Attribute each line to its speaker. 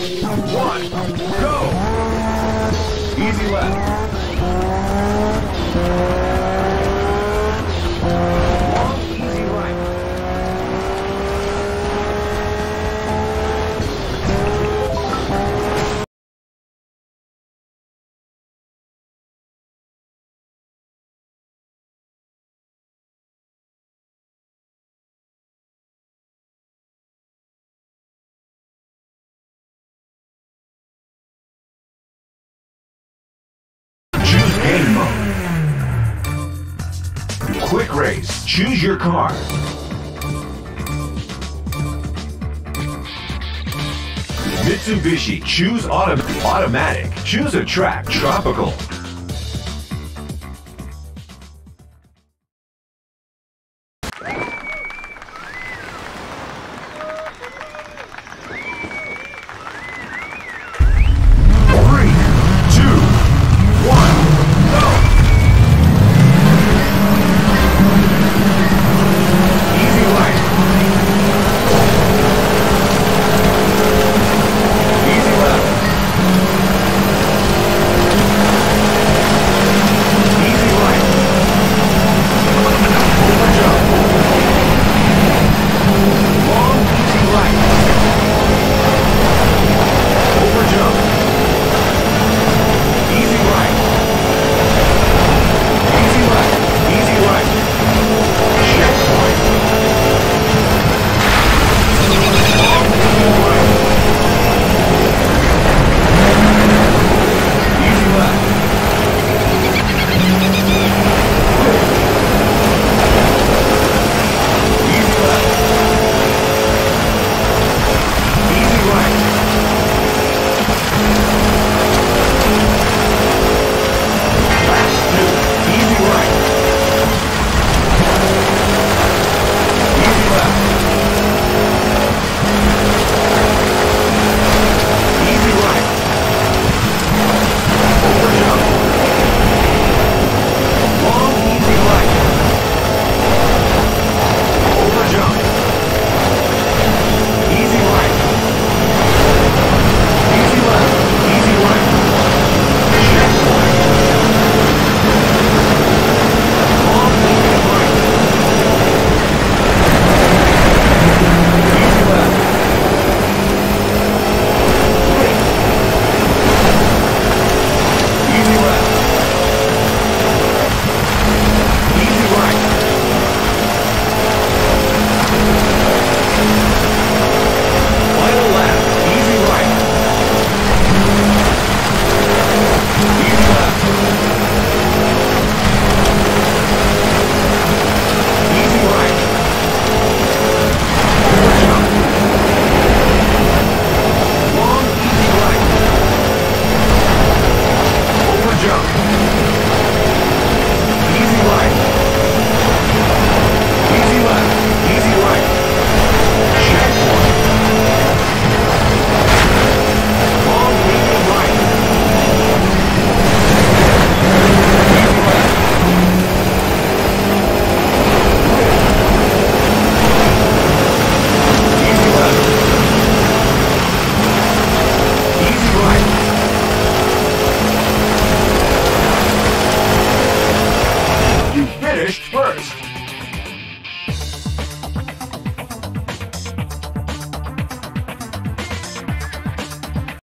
Speaker 1: one, go! Easy left. Quick race. Choose your car. Mitsubishi. Choose autom- automatic. Choose a track. Tropical.